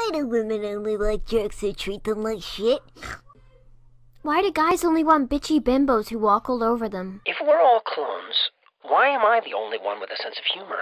Why do women only like jerks who treat them like shit? Why do guys only want bitchy bimbos who walk all over them? If we're all clones, why am I the only one with a sense of humor?